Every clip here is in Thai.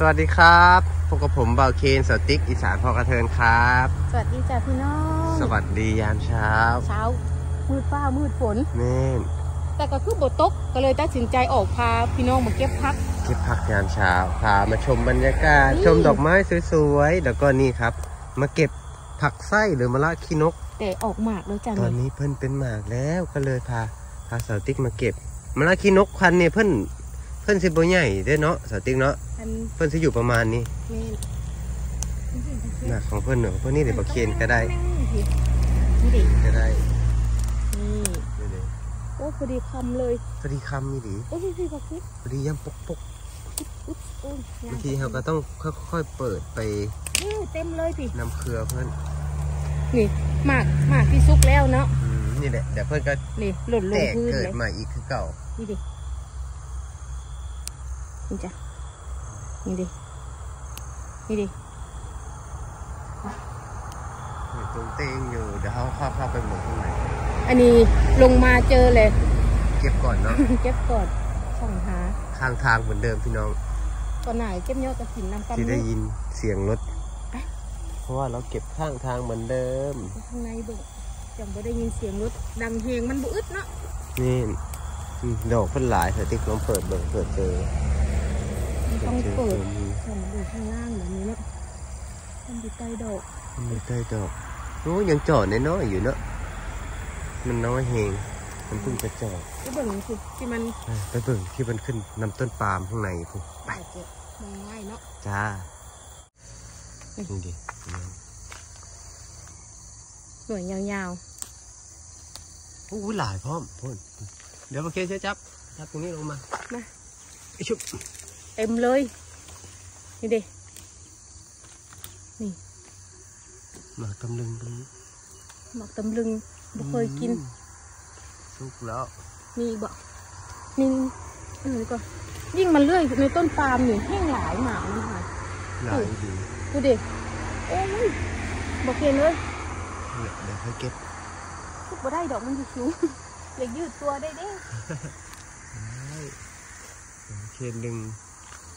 สวัสดีครับพบกับผมเบาเคนสติ๊กอีสานพอกระเทินครับ สวัสดีจ้ะพี่น้องสวัสดียามเช้า เช้า มืดฟ้ามืดฝนแม่นแต่ก็คือบทตกก็เลยตัดสินใจออกพาพี่น้องมาเก็บพัก เก็บผักยามเช้าพามาชมบรรยากาศนี่ชมดอกไม้สวยๆ แล้วก็นี่ครับ มาเก็บผักไส้หรือมะละขี้นก แต่ออกหมากแล้วจ้ะตอนนี้เพิ่นเป็นหมากแล้วก็เลยพาพาสาวติ๊กมาเก็บมะละขี้นกพันธุ์นี่เพิ่นเพิ่นสิบ่ใหญ่เด้อเนาะสาวติ๊กเนาะ อันเพิ่นสิอยู่ประมาณนี้แม่นหนักของเพิ่นเนาะพวกนี้เดี๋ยวบ่เคนก็ได้นี่ดิก็ได้นี่นี่เลยโอ้พอดีคำเลยพอดีคำนี่ดิโอ้พี่พี่บอกพี่พอดีย่ำปกปกอุ๊บโอ้ยบางทีเราก็ต้องค่อยๆเปิดไปนี่เต็มเลยพี่นำเครือเพื่อนนี่หมากหมากที่ซุกแล้วเนาะอืมนี่แหละเดี๋ยวเพื่อนก็นี่หล่นลแตงกพื้นเกิเลดยมาอีกคือเก่านี่ดินี่จ้ะ นี่ดิ นี่ดิตรงเตงอยู่ เดี๋ยวเขาเข้าเข้าไปหมดข้างในอันนี้ลงมาเจอเลย เก็บก่อนเนาะ เก็บก่อนส่องหา ข้างทางเหมือนเดิมพี่น้องตอนไหนเก็บเยอะกระถินนำกันที่ได้ลูกยินเสียงรถอะเพราะว่าเราเก็บข้างทางเหมือนเดิม ข้างในเบิ่งจังบ่ได้ยินเสียงรถดังเฮงมันบ่อึดเนาะ นี่อืมดอกเพิ่นหลายเถอะที่ลองเปิดเบิ่งเปิดเจอ มันต้องเจอเปิดตัวนี้ส่องดูข้างล่างแบบนี้เนาะมันอยู่ใต้ดอกมันไม่ได้ดอกโอ้ยังจอดน้อยๆอยู่เนาะมันน้อยเฮงมันเพิ่งจะจอดก็เบิ่งสิที่มันอะไปเบิ่งที่มันขึ้นนำต้นปาล์มข้างในพุ่นไปอาจจะมองง่ายเนาะจ้าอืมนี่ดิหน่วยยาวโอ้ยหลายพร้อมพ่นเดี๋ยวโอเคช่วยจับจับตรงนี้ลงมาๆมาไอ้ชุบ เต็มเลย นี่ดิหมาตำลึงตรงนี้หมอกตำลึงบ่เคยกินอืมสุกแล้วมีอีกบ่นี่อันนี้ก่อนยิ่งมันเลื่อยในต้นปาล์มนี่แห้งหลายหมากมันค่ะหลายดีดูดิโอ้ยบ่เกินเลยเนี่ยเดี๋ยวค่อยเก็บทุกบ่ได้ดอกมันอยู่สูงอยากยืดตัวได้เด้ได้โอเคดึง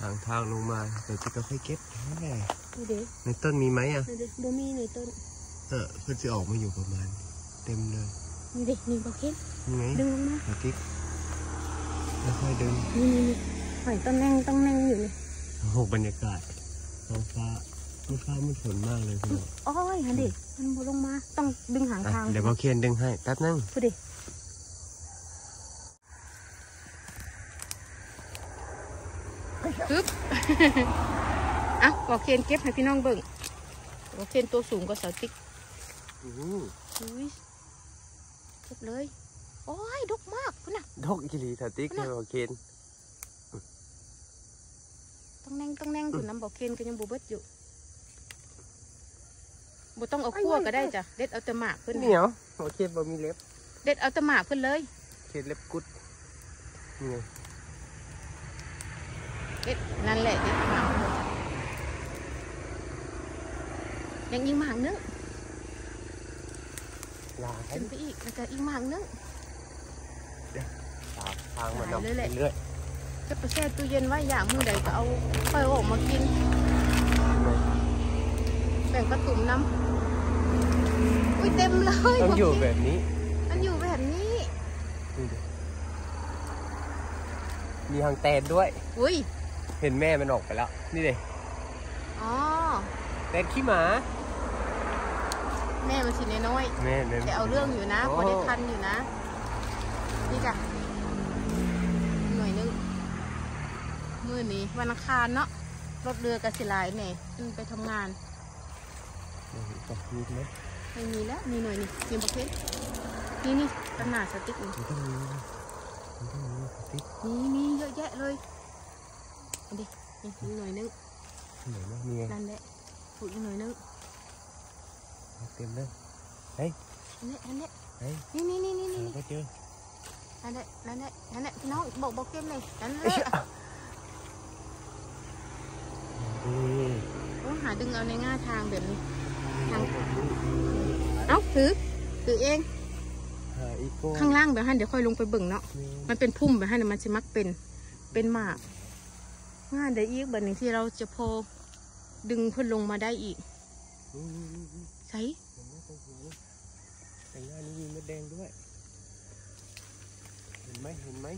ทางทางลงมาเดี๋ยวจะก็ค่อยเก็บแหมดูดิในต้นมีไหมอะดูดิบ่มีในต้น เออเพื่อจะออกมาอยู่ประมาณ เต็มเลยนี่ดินี่บ่เกินยังไงดึงลงมาสติ๊กแล้วค่อยดึงนี่นี่นี่หอยต้องแน่งต้องแน่งอยู่นี่โอ้โหบรรยากาศท้องฟ้าท้องฟ้ามันฝนมากเลยพี่น้องโอ้ยหันดิมันบ่ลงมาต้องดึงหางอะทางเดี๋ยวเราเคียนดึงให้แป๊บนึงดูดิ ปึ๊บอะบอกเคนเก็บให้พี่น้องเบิ่งบอกเคนตัวสูงกว่าสาวติ๊กอื้ออุ้ยเก็บเลย โอ้ยดกมากพุ่นน่ะดอกกิลีสติ๊กให้เราเคียนต้องแน่งต้องแน่งอยู่น้ำบอกเคนก็ยังบูเบิดอยู่บ่ต้องเอาคั่วก็ได้จ้ะเด็ดเอาแต่หมากขึ้นเหนียวเราเคียนบ่มีเล็บ เด็ดเอาแต่หมากขึ้นเลย เคียนเล็บกุดนี่ไงเด็ด นั่นแหละเด็ดหมากเลยจ้ะยังยิงหมากนึงลายขึ้นไปอีกแล้วก็อีกหมากนึงตามทางมันลายนำเลยแหละเรื่อยจะไปแช่ตู้เย็นไว้อย่างมือใดก็เอาค่อยเอาออกมากินแบ่งกระตุ่มน้ำอุ้ยเต็มเลยต้องอยู่บกสิแบบนี้ มันอยู่แบบนี้ดูดิมีหางแตนด้วย อุ้ย เห็นแม่มันออกไปแล้ว นี่เลยอ๋อแตนขี้หมา แม่มันสิน้อยแม่แม่ๆแต่เอาเรื่องอยู่นะโอ้พอได้ทันอยู่นะ นี่จ้ะหน่วยหนึงมือนี้วันอังคารเนาะรถเรือกระสิหลายแหน่ขึ้นไปทำงานจับมีไหมไม่มีแล้ว มีหน่วยนี่มีประเภทนี่นี่ตำหนาสติ๊กนี่มันต้องมีนะมันต้องมีสติ๊กนี่มีเยอะแยะเลยเอาดินี่อีกหน่วยหนึงไหนนะมีไงนั่นแหละถูกอีกหน่วยหนึงเต็มเลยเฮ้ยอันนี้อันนี้เฮ้ยนี่นี่นี่นี่นี่เราก็เจอนั่นแหละนั่นแหละนั่นแหละพี่น้องบอกบอกเกมเลยนั่นแหเอ้ยละนี่ต้องหาดึงเอาในง่าทางแบบนี้ทางเอ้าถือถือเองหาอีโก้ข้างล่างแบบให้เดี๋ยวค่อยลงไปเบิ่งเนาะมันเป็นพุ่มแบบให้น่ะมันจะมักเป็นเป็นหมาก งานได้อีกแบบนี้ที่เราจะพอดึงเพิ่นลงมาได้อีกนี่นี่นี่นี่ใช่เห็นไหมตรงหูแต่งหน้านี้มีมดแดงด้วย เห็นไหมเห็นไหม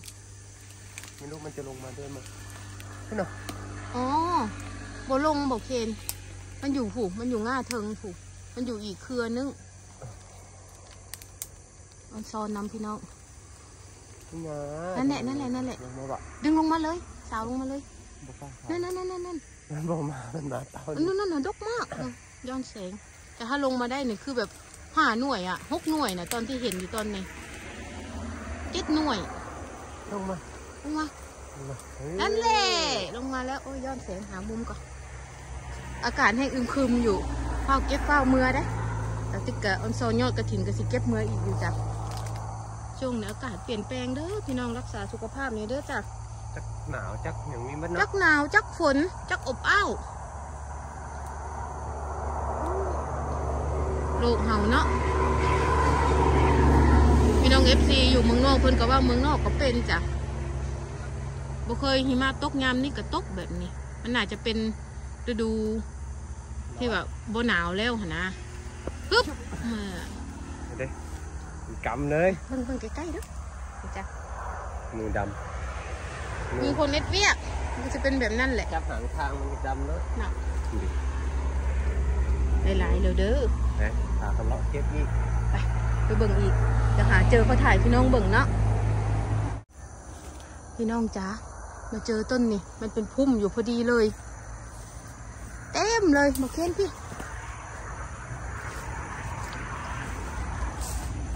ไม่รู้มันจะลงมาด้วยมั้ยขึ้นหรออ๋อบ่ลงบ่เคนมันอยู่ผูมันอยู่ง่าเทิงผูมันอยู่อีกเครือนึงมันซอนน้ำพี่น้องนี่ไงนั่นแหละนั่นแหละนั่นแหละลงมาบะดึงลงมาเลย สาวลงมาเลยบอกว่า นั่นนั่นนั่นนั่นนั่นมันบอกมามันมาเต่านั่นนั่นน่ะดกมากเออย้อนแสง แต่ถ้าลงมาได้เนี่ยคือแบบห้าหน่วยอะหกหน่วยนะตอนที่เห็นอยู่ตอนนี้เจ็ดหน่วย ลงมาลงมาลงมาเฮ้ยนั่นแหละลงมาแล้วโอ้ยย้อนแสงหามุมก่อนอากาศให้อึมครึมอยู่เฝ้าเก็บเฝ้าเมื่อได้แต่ติกกะออนซอนยอดกระถิ่นก็สิเก็บเมื่ออีกอยู่จ้ะช่วงนี้อากาศเปลี่ยนแปลงเด้อพี่น้องรักษาสุขภาพนี่เด้อจ้ะ จักหนาวจักอย่างนี้มันจัเนาะกหนาวจักฝนจักอบอ้าวโลกเฮาเนาะพี่น้องเอฟซีอยู่เมืองนอกเพิ่นก็ว่าเมืองนอกก็เป็นจ้ะบ่เคยหิมะตกยามนี่ก็ตกแบบนี้ มันน่าจะเป็นฤดูที่แบบบ่หนาวแล้วหนนะปึ๊บมาเด้มีกำเลยเบิ่งเบิ่งใกล้ๆเด้อนี่จ้ะมือดำ มีคนเน็ดเวียก มันจะเป็นแบบนั้นแหละจับหางทางมันดำเลยน่ะดูดิหลายๆเลยเด้อนะตาทะเลาะเจ็บอีกไปเบิ่งอีกจะหาเจอเขาถ่ายพี่น้องเบิ่งเนาะพี่น้องจ้ามาเจอต้นนี่มันเป็นพุ่มอยู่พอดีเลย เต็มเลยมาเค้นพี่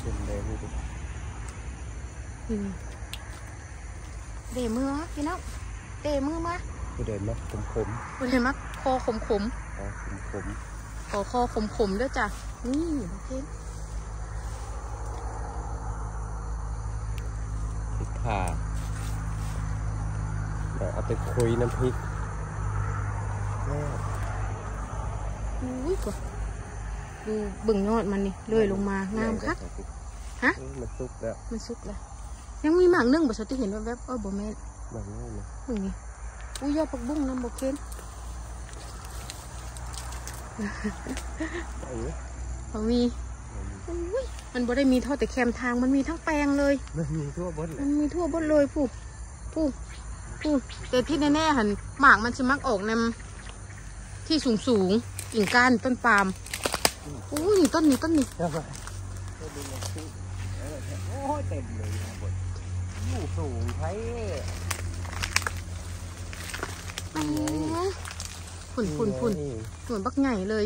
เป็นเลยนี่ดินี่ เดมือมาพี่น้องเดมือมาผู้เดินมาขมขมเห็นมั้ยคอขมขมๆอ๋อขมขมๆขอคอขมขมๆด้วยจ้ะนี่มาเค้นพริกข่าเดี๋ยวเอาไปคุยน้ำพริกแม่อุ้ยกว่าดูเบิ่งยอดมันนี่เลื่อยลงมางามคักฮะเอ้ยมันสุกแล้วมันสุกแล้ว ยังมีหมากนึ่งบ่สติเห็นแวบๆเออบ่แม่นมันง่ายนะมึงนี่อุ้ยยอดผักบุ้งน้ำบกเคนไอ้เนี่ยเขามีอุ้ยมันบ่ได้มีเท่าแต่แคมทางมันมีทั้งแปลงเลย มันมีทั่วบดเลมัยนมีทั่วบดเลยผู้ผู้ผู้แต่ที่แน่ๆหันหมากมันจะมักออกในที่สูงสูงๆกิ่งก้านต้นปาล์มอุ้ยนี่ต้นนี้ต้นนี้ใช่ไหมก็ดูมันสุกเออโอ้ยเต็มเลยนะบด อยู่สูงไทยฝุ่นฝุ่นฝุ่นหน่วยบักใหญ่เลย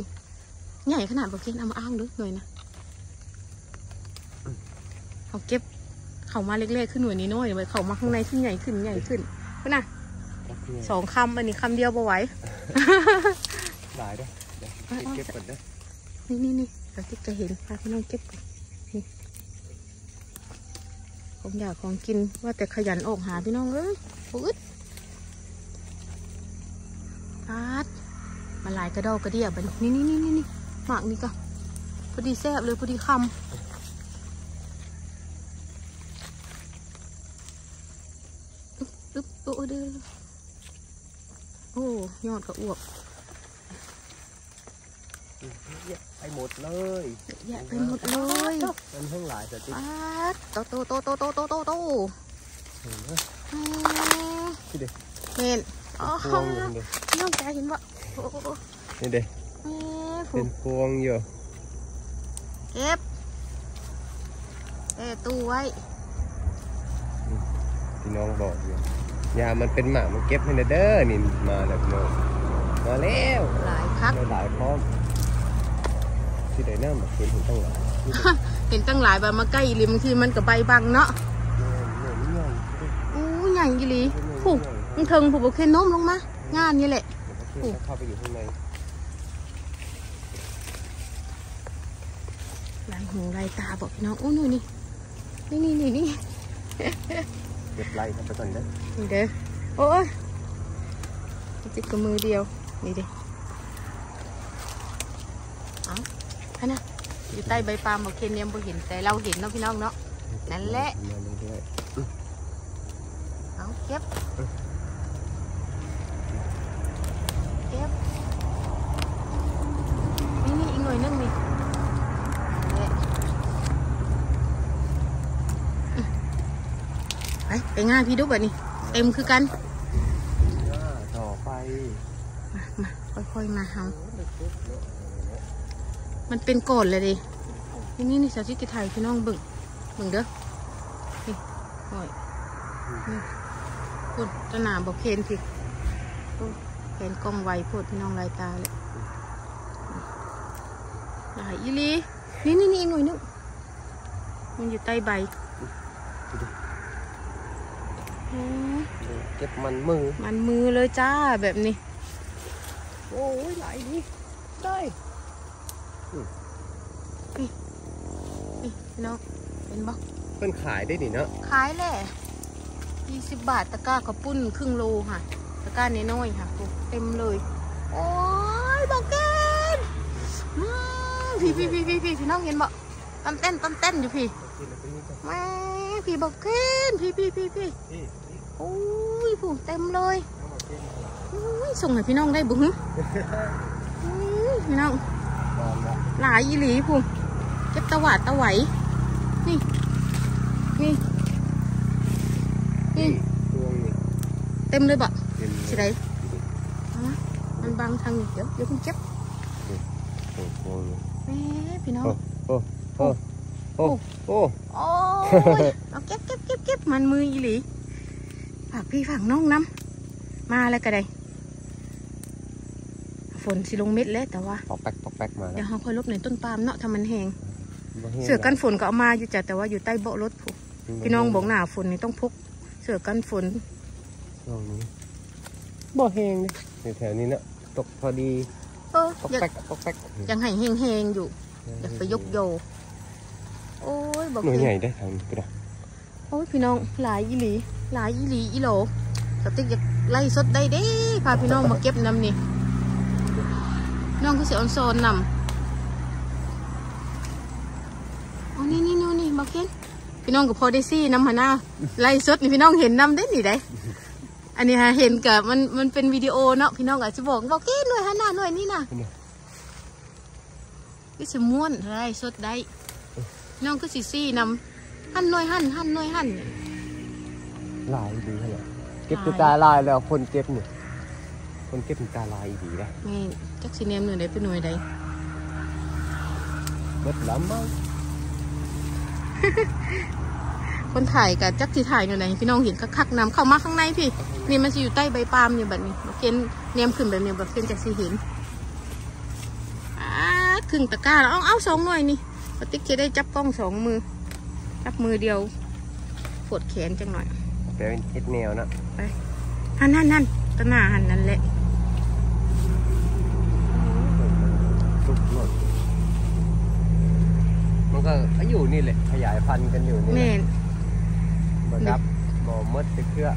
ใหญ่ขนาดบกเคนเอามาอ้างด้วยหน่วยนะเขาเก็บเขามาเล็กๆขึ้นหน่วยนี้น้อยไว้เขามาข้างในขึ้นใหญ่ขึ้นใหญ่ขึ้นพุ่นน่ะสองคำอันนี้คำเดียวบ่ไหวหลายเด้อเดี๋ยวไปเก็บก่อนเด้อนี่นี่นี่เราที่จะเห็นพาพี่น้องเก็บก่อนนี่ ของอยากของกินว่าแต่ขยันออกหาพี่น้องเอ้ยปุ๊ดพาดมาหลายกระดอกกระเดียบันนี่นี่นี่นี่นี่หมากนี่ก็พอดีแซ่บเลยพอดีคำอึ๊บอึ๊บโอ้เด้อโอ้ยอดกระอวบ ไปหมดเลยแยะไปหมดเลยมันทั้งหลายแต่ติ๊กปาดโตโตโตโตโตโตโตโตเห็นไหมอืมนี่เด็กเห็นอ๋อพวงอยู่เด็กน้องแกเห็นบ่โอ้โหนี่เด็กเอ๊ะผูเป็นพวงอยู่เก็บเอ้ตู้ไว้พี่น้องบอกอยู่ยามันเป็นหมามันเก็บให้นะเด้อนี่มาแล้วพี่น้องมาแล้วหลายคักได้หลายพร้อม ที่ไหนหน้ามาเห็นถึงตั้งหลายนี่เด็กเห็นตั้งหลายใบมาใกล้อีหลีบางทีมันกับใบบังเนาะเนี่ยเนี่ยนี่ใหญ่ดิอู้ใหญ่อีหลีผูมึงเทิงผูบอกเคนโน้มลงมางานนี่แหละเดี๋ยวเขาเข้าไปอยู่ข้างในหลังหูไรตาบอกพี่น้องโอ้นู่นนี่นี่นี่นี่นี่เก็บไล่เข้าไปก่อนเด้อนี่เด้อโอ้ยจิกกับมือเดียวนี่เด้เอา อันนะอยู่ใต้ใบปาล์มบอเคเนียมบ่เห็นแต่เราเห็นเนาะพี่น้องเนาะ นั่นแหละเอาเก็บ เก็บ นี่นี่อีกหน่อยนึงนี่งนแหไปไปง่ายพี่ดุ๊บอะนี่ เต็มคือกันต่อไปมาค่อยๆมาเฮา เมันเป็นโกดเลยดินี่นี่นี่สาวชิติไทยพี่น้องเบิ่งเบิ่งเด้อนี่โอ้ยนี่พูดตะหนาบอกเคนพี่โอ้ยแขนกล้องไวโพูดพี่น้องลายตาเลยหลายอีหลีนี่นี่นี่อีกหน่อยนึงมันอยู่ใต้ใบโอ้ยเก็บมันมือ มันมือเลยจ้าแบบนี้ โอ้ยไหลนี่ได้ นี่พี่น้องเห็นบ่เพิ่นขายได้นี่เนาะขายแหละยี่สิบบาทตะกร้ากระปุ้นครึ่งโลค่ะ ตะกร้าน้อยๆค่ะปุ๊บเต็มเลย โอ้ยบอกเกนอืมพี่พี่พี่พี่พี่พี่น้องเห็นบ่ต้นเต้นต้นเต้นอยู่พี่แม่พี่บอกเกนพี่พี่พี่พี่โอ้ยผู้เต็มเลยอุ้ยส่งให้พี่น้องได้บุ้งอุ้ยพี่น้อง หลายอีหลีผู้เก็บตะหวาดตะไหวนี่ นี่ นี่พวงนี่เต็มเลยบะเต็มสิไรเอามามันบังทางนี้เดี๋ยวเดี๋ยวคุณเก็บโอ้พวงนี่แหม่พี่น้อง โอ้ โอ้ โอ้ โอ้โอ้โอ้ยเอาเก็บเก็บเก็บเก็บมันมืออีหลีฝากพี่ฝากน้องน้ำมาแล้วก็ได้ ฝนสิลงเม็ดแล้วแต่ว่าปอกแป๊กปอกแป๊กมาเดี๋แล้ยววเราค่อยลบในต้นปาล์มเนาะถ้ามันแห้งบ่แห้งเสือกันฝนก็เอามาอยู่จ้ะแต่ว่าอยู่ใต้เบาะรถผู้พี่น้องบอกหนาฝนนี่ต้องพกเสือกันฝนช่วงนี้บ่แห้งเลยแถวๆนี้เนาะตกพอดีเออปอกอยากแป๊กปอกแป๊กยังให้แห้งๆอยู่อยากไปยกโยโอ้ยบอกหน่วยเลยใหญ่ได้ทางนี้ก็ได้โอ้ยพี่น้องหลายอีหลีหลายอีหลีอีโหลสติ๊กอยากไล่สดได้เด้พาพี่น้องมาเก็บน้ำนี่ น้องก็เสียออนโซนนำอ๋อนี่นี่นี่นี่มาเก็นพี่น้องกับพอได้ซี่น้ำหาหน้าไล่สดนี่พี่น้องเห็นน้ำได้หนีได้อันนี้ฮะเห็นกับมันมันเป็นวิดีโอเนาะพี่น้องอาจจะบอกบอกเก้หน่วยฮะหน้าหน่วยนี่นะก็สม้วนไล่สดได้น้องก็สิซี่นำหั่นหน่วยหั่นหั่นหน่วยหั่นลายดีขนาดเก็บตัวตาลายแล้วคนเก็บเนี่ย คนเก็บตาลายดีนะแม่จักสิเนมหน่วยใดเป็นหน่วยใดเบิดล้ำมั้งคนถ่ายกับจักสิถ่ายหน่วยใดพี่น้องเห็นคักๆนำเข้ามาข้างในพี่ นี่มันจะอยู่ใต้ใบปาล์มอยู่แบบนี้มาเกนเนมขึ้นแบบนี้แบบเกนจักสิเห็นอ่าครึ่งตะกร้าแล้วเอาเอาสองหน่วยนี่ปติ๊กจะได้จับกล้องสองมือ จับมือเดียวปวดแขนจังหน่อยเป็นเอ็ดแนวนะไปหันหันหันตะหน้าหันนั่นแหละ ก็อยู่นี่เลยขยายพันธุ์กันอยู่นี่เหแม่ละรับบ่มดติดเชื้อ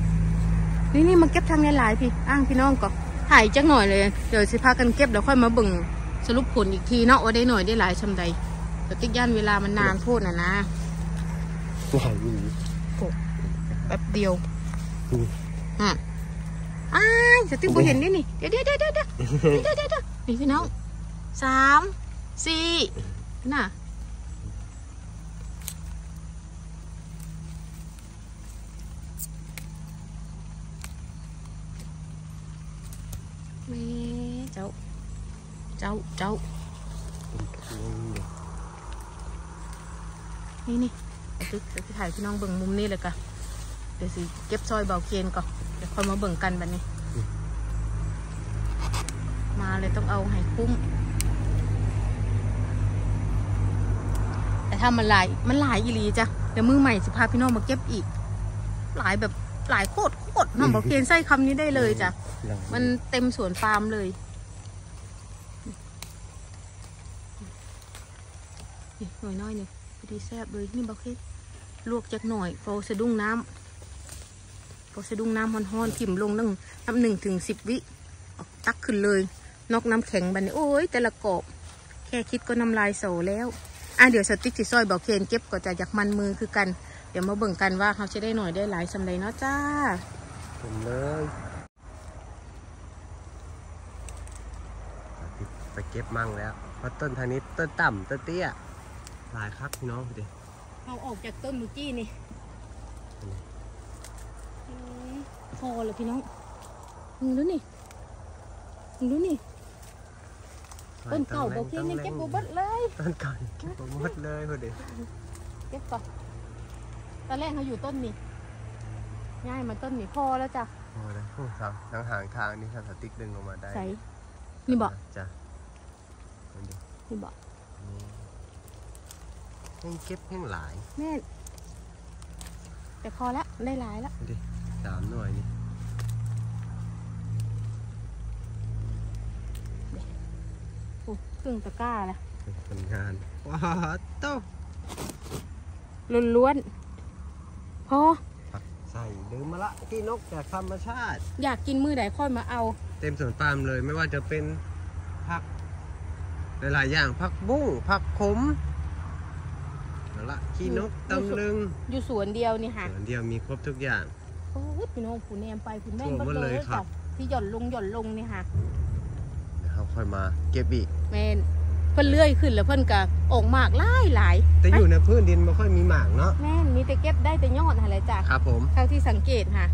นี่นี่มันเก็บทางในหลายพี่ อ้างพี่น้องก็หายจักหน่อยเลย เดี๋ยวสิพากันเก็บแล้วค่อยมาบึงสรุปผลอีกทีเนาะว่าได้หน่อยได้หลายชำใดแต่ติ๊กย่านเวลามันนานโพดนะนะหลายอยู่แป๊บเดียวอะอ้าจะติ๊กบ่เห็นนี่นี่เดี๋ยวเดี๋ยวเดี๋ยวเดี๋ยวเดี๋ยวเดี๋ยวเดี๋ยวนี่พี่น้องสามสี่น่ะ ม่เจ้า เจ้า เจ้า นี่นี่เอาตึกจะถ่ายพี่น้องเบิ่งมุมนี้เลยกะเดี๋ยวสิเก็บซอยเบาเกียนก่อนเดี๋ยวค่อยมาเบิ่งกันบัดนี้ มาเลยต้องเอาให้คุ้ม แต่ถ้ามันหลาย มันหลายอีหลีจ้ะเดี๋ยวมือใหม่สิพาพี่น้องมาเก็บอีก หลายแบบหลายโคตรโค ตรน้องเบาเกียนใส่คำนี้ได้เลยจ้ะ มันเต็มสวนปาล์มเลยนี่หน่อยน้อยหนึ่งพอดีแซ่บเลยนี่บักเก็ตลวกจากหน่อยพอสะดุ้งน้ำพอสะดุ้งน้ำฮ้อนๆทิ่มลงตั้งน้ำหนึ่งถึงสิบวิเอาตักขึ้นเลย นอกน้ำแข็งบันนี้โอ้ยแต่ละกอบแค่คิดก็น้ำลายโสแล้วอะเดี๋ยวสติ๊กสิซอยบอกเคนเก็บก็จะจากมันมือคือกัน เดี๋ยวมาเบิ่งกันว่าเขาจะได้หน่อยได้หลายสำไรเนาะจ้า เป็นเลยไปเก็บมั่งแล้ว เพราะต้นทางนี้ต้นต่ำต้นเตี้ย หลายครับพี่น้องดูดิเอาออกจากต้นเมื่อกี้นี่พอเลยพี่น้องมึงดูนี่มึงดูนี่ต้นเก่าบอกเพียงยังเก็บบัวเบิดเลยต้นเก่ายังเก็บบ่หมดเลยพอดีเก็บก่อนตอนแรกเขาอยู่ต้นนี่ ง่ายมาต้นนี่พอแล้วจ้ะพอแล้วโอ้ทางทางห่างทางนี่ถ้าสติ๊กดึงลงมาได้ใส่นี่บอกจ้ะเอาดินี่บอกนี่ให้เก็บให้หลายแม่แต่พอแล้วได้หลายแล้วเอาดิสามหน่วยนี่โอ้ครึ่งตะกร้าแล้วเป็นผลงานว้าวโต้ล้วนๆพอ ใส่ลืมมาละที่นกจากธรรมชาติ อยากกินมือไหนค่อยมาเอา เต็มสวนปาล์มเลยไม่ว่าจะเป็นผักหลายๆอย่างผักบุ้งผักขมเอาละขี้นกอยู่ ตำลึงอยู่สวนเดียวนี่ค่ะสวนเดียวมีครบทุกอย่าง โอ้ยพี่น้องผู้แนมไปผู้แม่นทั่วเบิดหมดเลเลยยครัจ้ะบที่หย่อนลงหย่อนลงนี่ค่ะเดี๋ยวเราค่อยมาเก็บอีก แม่น เพิ่นเลื่อยขึ้นแล้วเพิ่นก็ออกหมากหลายหลายแต่อยู่ในพื้นดินไม่ค่อยมีหมากเนาะแม่นมีแต่เก็บได้แต่ยอดอะไรจ้ะครับผมเท่าที่สังเกตค่ะ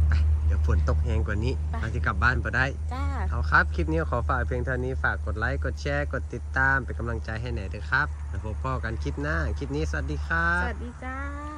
เดี๋ยวฝนตกแหงกว่านี้ไปอาจจะกลับบ้านไปได้จ้าเอาครับ คลิปนี้ขอฝากเพียงเท่านี้ฝากกดไลค์กดแชร์กดติดตามเป็นกำลังใจให้หน่อยเถอะครับแล้วพบพ่อกันคลิปหน้าคลิปนี้สวัสดีครัสบวัสดีจ้า